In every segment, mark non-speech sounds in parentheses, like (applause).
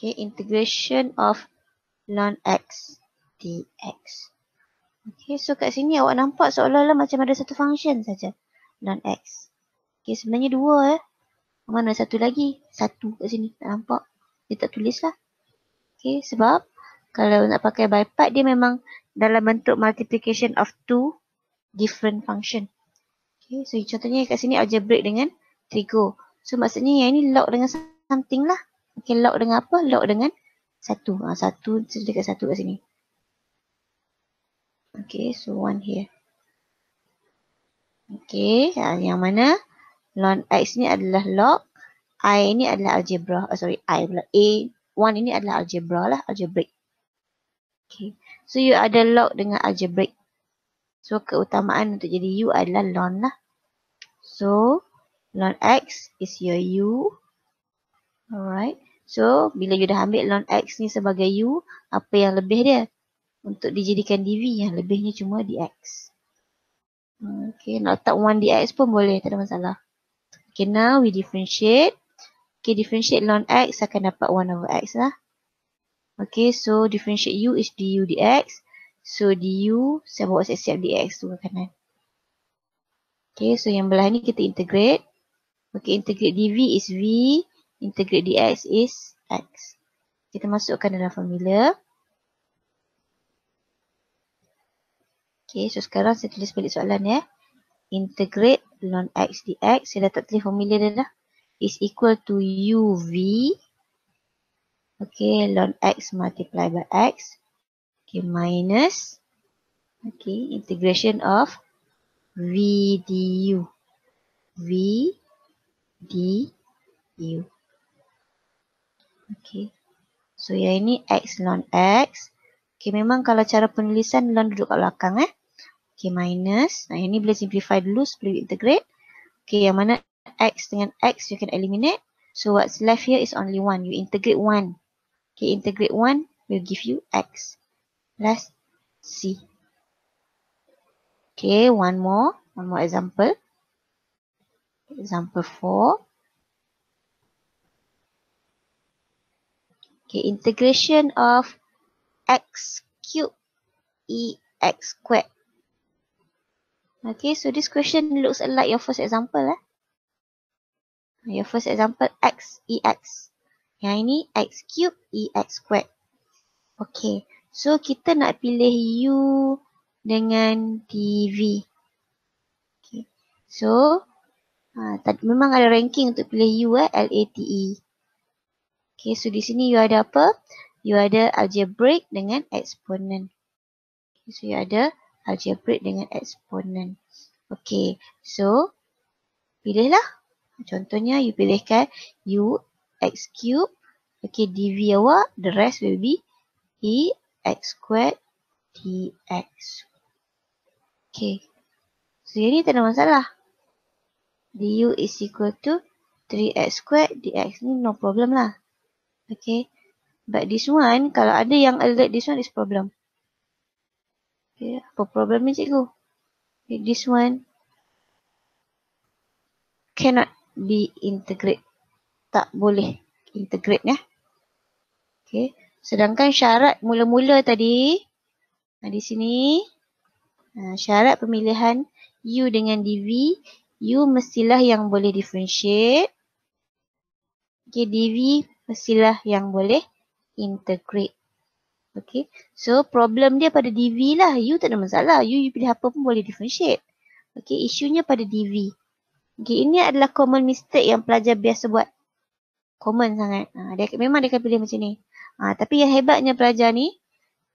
Okay, integration of ln x dx. Okay, so kat sini awak nampak seolah-olah macam ada satu function saja. ln x. Okay, sebenarnya dua eh. Mana satu lagi? Satu kat sini. Tak nampak? Dia tak tulis lah. Okay, sebab kalau nak pakai by part, dia memang dalam bentuk multiplication of two different function. Okay, so contohnya kat sini algebraic dengan trigo. So maksudnya yang ini log dengan something lah. Okay, log dengan apa? Log dengan satu. Ha, satu dekat satu kat sini. Okay, so one here. Okay, ha, yang mana? Ln x ni adalah log. I ni adalah algebra. Oh, sorry, I pula. A, one ini adalah algebra lah, algebraic. Okay. So you ada log dengan algebraic. So keutamaan untuk jadi u adalah ln lah. So ln x is your u. Alright. So bila you dah ambil ln x ni sebagai u, apa yang lebih dia? Untuk dijadikan dv yang lebihnya cuma dx. Okay, nak letak 1 dx pun boleh, tak ada masalah. Okay, now we differentiate. Okay, differentiate ln x akan dapat 1 over x lah. Okay, so differentiate u is du dx. So du, saya bawa siap-siap dx tu ke kanan. Okay, so yang belah ni kita integrate. Okay, integrate dv is v. Integrate dx is x. Kita masukkan dalam formula. Okay, so sekarang saya tulis balik soalan ya. Integrate ln x dx. Saya dah tak tulis formula dia dah. Is equal to uv Okay, ln x multiply by x. Okay, minus. Okay, integration of v du. v du. Okay. So, yang ini x ln x. Okay, memang kalau cara penulisan ln duduk kat belakang eh. Okay, minus. Nah, yang ini boleh simplify dulu sebelum integrate. Okay, yang mana x dengan x you can eliminate. So, what's left here is only 1. You integrate 1. Okay, integrate 1 will give you x plus c. Okay, one more. One more example. Example 4. Okay, integration of x cube e x squared. Okay, so this question looks like your first example. Eh? Your first example, x, e, x. Yang ini x cube e x squared. Okay. So kita nak pilih u dengan dv. Okay. So ha, tadi memang ada ranking untuk pilih u eh LATE. Okay. So di sini u ada apa? U ada algebraic dengan exponent. Okay, so you ada algebraic dengan exponent. Okay. So pilihlah. Contohnya you pilihkan u x cube. Okay, dv awak, the rest will be e x squared dx. Okay. So, ini tak ada masalah. du is equal to 3x squared dx. Ni no problem lah. Okay. But this one, kalau ada yang alert, this one is problem. Okay, apa problem ni cikgu? Okay, this one cannot be integrated tak boleh integrate ya. Okey. Sedangkan syarat mula-mula tadi nah di sini nah, syarat pemilihan u dengan dv u mestilah yang boleh differentiate. Okey, dv mestilah yang boleh integrate. Okey. So problem dia pada dv lah. U tak ada masalah. U, u pilih apa pun boleh differentiate. Okey, isunya pada dv. Okey, ini adalah common mistake yang pelajar biasa buat common sangat. Ha, dia memang dia akan pilih macam ni. Ha, tapi yang hebatnya pelajar ni,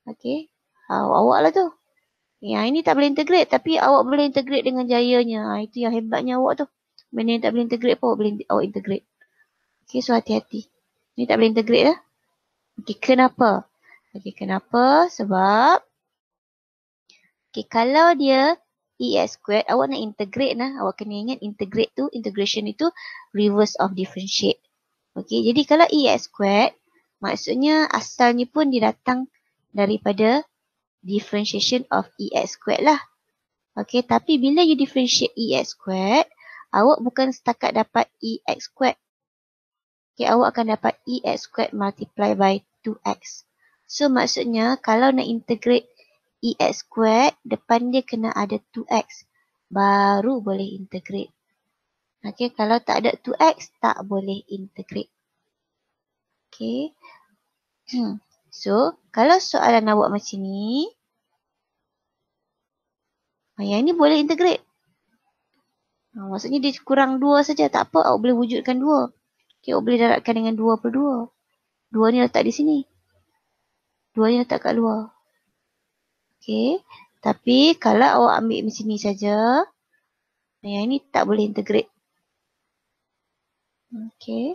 okey, ha, awak lah tu. Yang ini tak boleh integrate tapi awak boleh integrate dengan jayanya. Ha, itu yang hebatnya awak tu. Benda yang tak boleh integrate pun awak boleh awak integrate. Okey, so hati-hati. Ini tak boleh integrate lah. Okey, kenapa? Okey, kenapa? Sebab okey, kalau dia ES squared, awak nak integrate lah. Awak kena ingat integrate tu, integration itu reverse of differentiate. Okey, jadi kalau EX squared, maksudnya asalnya pun dia datang daripada differentiation of EX squared lah. Okey, tapi bila you differentiate EX squared, awak bukan setakat dapat EX squared. Okay, awak akan dapat EX squared multiply by 2X. So maksudnya kalau nak integrate EX squared, depan dia kena ada 2X. Baru boleh integrate. Okay, kalau tak ada 2X, tak boleh integrate. Okay. (clears throat) So, kalau soalan awak macam ni, yang ni boleh integrate. Ha, maksudnya dia kurang dua saja. Tak apa, awak boleh wujudkan. Awak boleh daratkan dengan dua per dua. Dua ni letak di sini. Dua ni letak kat luar. Okay. Tapi kalau awak ambil macam ni saja, yang ini tak boleh integrate. Okay.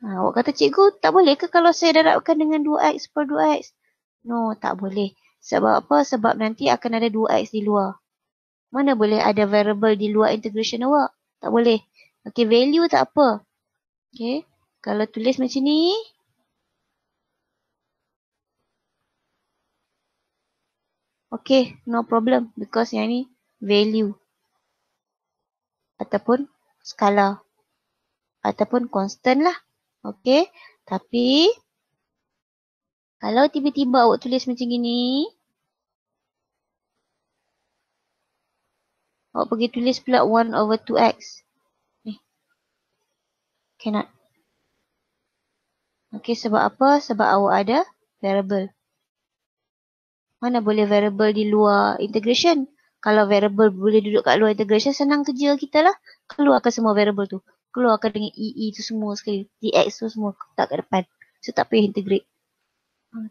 Ha, awak kata cikgu tak boleh ke kalau saya darabkan dengan 2x per 2x? No, tak boleh. Sebab apa? Sebab nanti akan ada 2x di luar. Mana boleh ada variable di luar integration awak? Tak boleh. Okay, value tak apa. Okay, kalau tulis macam ni. Okay, no problem. Because yang ni value. Ataupun skala. Ataupun constant lah. Okay, tapi kalau tiba-tiba awak tulis macam gini. Awak pergi tulis pula 1 over 2x. Cannot. Okay, sebab apa? Sebab awak ada variable. Mana boleh variable di luar integration? Kalau variable boleh duduk kat luar integration, senang kerja kita lah. Keluarkan semua variable tu. Keluarkan dengan EE tu semua sekali. DX tu semua tak kat depan. So, tak payah integrate.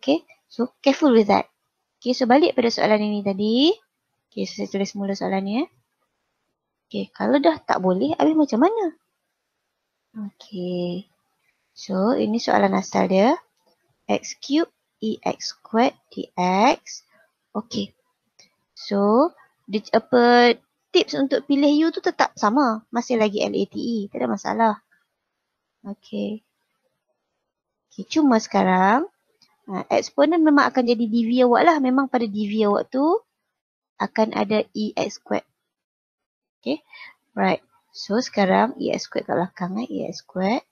Okay, so careful with that. Okay, so balik pada soalan ini tadi. Okay, so saya tulis mula soalan ni. Eh. Okay, kalau dah tak boleh, habis macam mana? Okay. So, ini soalan asal dia. X cube EX squared DX. Okay. So, di, apa tips untuk pilih U tu tetap sama. Masih lagi LATE. Tak ada masalah. Okay. Okay, cuma sekarang, uh, eksponen memang akan jadi DV awak lah. Memang pada DV awak tu, akan ada EX squared. Okay. Right. So sekarang EX squared kat belakang eh. EX squared.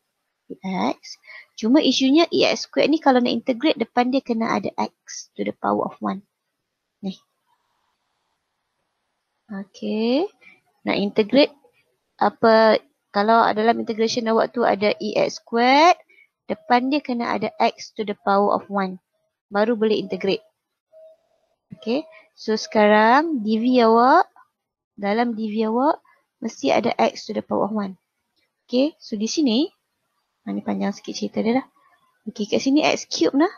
EX. Cuma isunya EX squared ni kalau nak integrate depan dia kena ada X to the power of 1. Ni. Okay. Nak integrate apa kalau dalam integration awak tu ada EX squared. Depan dia kena ada X to the power of 1. Baru boleh integrate. Okay. So sekarang DV awak dalam DV awak mesti ada X to the power of 1. Okay, so di sini, ha, ni panjang sikit cerita dia lah. Okay, kat sini X cube lah.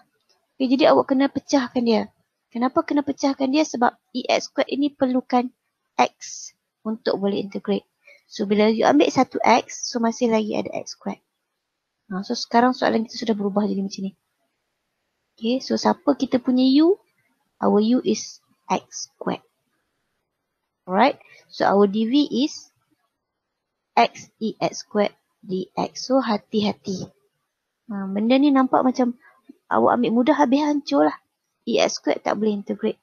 Okay, jadi awak kena pecahkan dia. Kenapa kena pecahkan dia? Sebab EX squared ini perlukan X untuk boleh integrate. So, bila you ambil satu X, so masih lagi ada X squared. Ha, so, sekarang soalan kita sudah berubah jadi macam ni. Okay, so siapa kita punya U? Our U is X squared. Alright. So our dv is x e x squared dx. So hati-hati. Ha, benda ni nampak macam awak ambil mudah habis hancur lah. ex squared tak boleh integrate.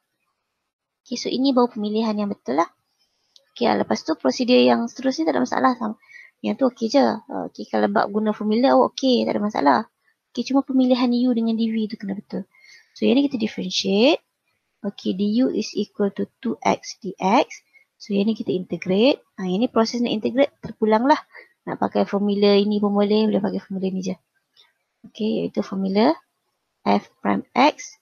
Okay, so ini baru pemilihan yang betul lah. Okay, lepas tu prosedur yang seterusnya tak ada masalah. Yang tu okey je. Okay, kalau bab guna formula awak okey, tak ada masalah. Okay, cuma pemilihan u dengan dv tu kena betul. So, yang ni kita differentiate. Okay, du is equal to 2x dx. So yang ni kita integrate. Ha, yang ni proses nak integrate terpulang lah. Nak pakai formula ini pun boleh. Boleh pakai formula ni je. Okay iaitu formula f prime x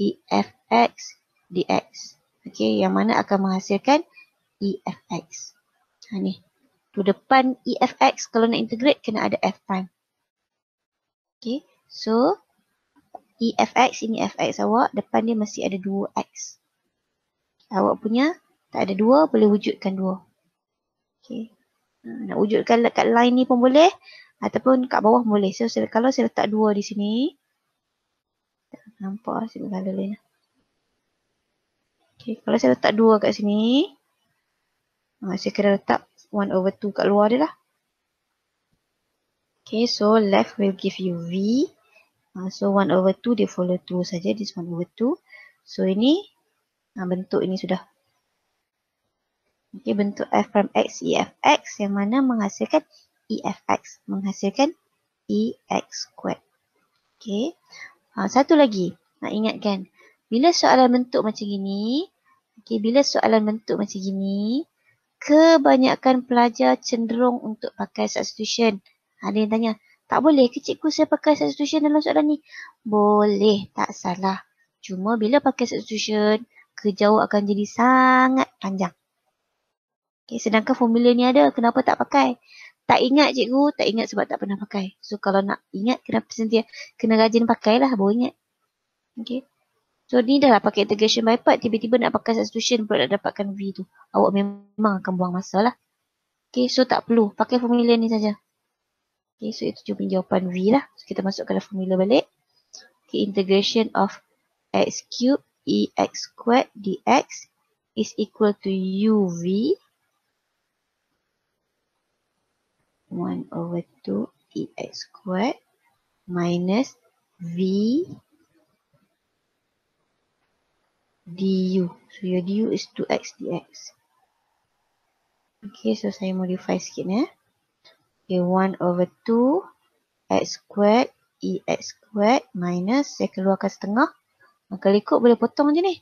e f x dx. Okay yang mana akan menghasilkan e f x. Ha ni. Tu depan e f x kalau nak integrate kena ada f prime. Okay so e f x ini f x awak. Depan dia mesti ada 2x. Awak punya tak ada dua, boleh wujudkan dua. Okay. Ha, nak wujudkan kat line ni pun boleh. Ataupun kat bawah boleh. So, saya, kalau saya letak dua di sini. Nampak lah sini color lain. Okay. Kalau saya letak dua kat sini. Ha, saya kena letak 1 over 2 kat luar dia lah. Okay, so left will give you V. Uh, so 1 over 2 dia follow 2 saja. This 1 over 2. So ini bentuk ini sudah Okay, bentuk f prime x, e f x yang mana menghasilkan e f x. Menghasilkan EX squared. Okay. Ha, satu lagi. Nak ingatkan. Bila soalan bentuk macam gini. Okay, bila soalan bentuk macam gini. Kebanyakan pelajar cenderung untuk pakai substitution. Ada yang tanya. Tak boleh ke cikgu saya pakai substitution dalam soalan ni? Boleh. Tak salah. Cuma bila pakai substitution. Kejauh akan jadi sangat panjang. Okay, sedangkan formula ni ada, kenapa tak pakai? Tak ingat cikgu, tak ingat sebab tak pernah pakai. So kalau nak ingat, kena sentia, kena rajin pakai lah, baru ingat. Okay. So ni dah lah pakai integration by part, tiba-tiba nak pakai substitution pula nak dapatkan V tu. Awak memang akan buang masa lah. Okay, so tak perlu. Pakai formula ni saja. Okay, so itu cuma jawapan V lah. So kita masukkan formula balik. Okay, integration of x cube e x squared dx is equal to uv 1 over 2 ex squared minus v du. So your du is 2x dx. Okay, so saya modify sikit ya. Okay, 1 over 2 x squared ex squared minus saya keluarkan setengah. Maka ikut boleh potong je ni.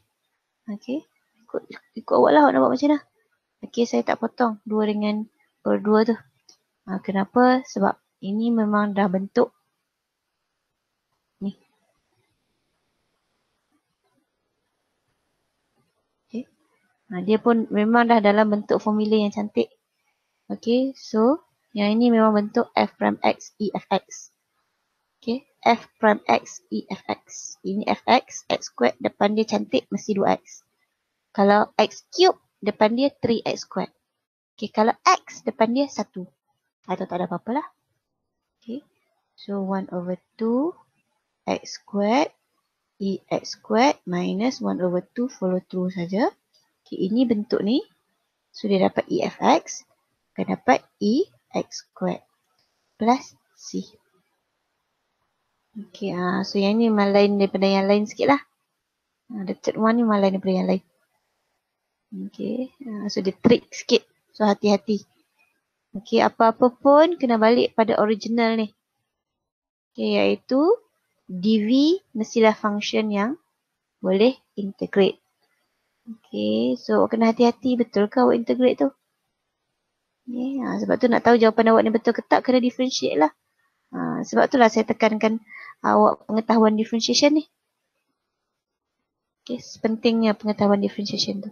Okay, ikut, ikut awak lah awak nak buat macam mana. Okay, saya tak potong. 2 dengan per 2 tu. Ha, kenapa? Sebab ini memang dah bentuk ni. Okay. Ha, dia pun memang dah dalam bentuk formula yang cantik. Okay, so yang ini memang bentuk f prime x e f x. Okay, f prime x e f x. Ini fx, x squared depan dia cantik mesti 2x. Kalau x cube depan dia 3x squared. Okay, kalau x depan dia 1 atau tak ada apa-apa lah. Okay. So 1 over 2 x squared e x squared minus 1 over 2 follow through saja. Okay, ini bentuk ni. So dia dapat e f x akan dapat e x squared plus c. Okay, uh, so yang ni memang lain daripada yang lain sikit lah. Uh, the third one ni memang lain daripada yang lain. Okay, uh, so dia trick sikit. So hati-hati. Okey, apa-apa pun kena balik pada original ni. Okey, iaitu dv mestilah function yang boleh integrate. Okey, so kena hati-hati betul ke awak integrate tu? Okay, ha, sebab tu nak tahu jawapan awak ni betul ke tak kena differentiate lah. Ha, sebab tu lah saya tekankan awak pengetahuan differentiation ni. Okay, pentingnya pengetahuan differentiation tu.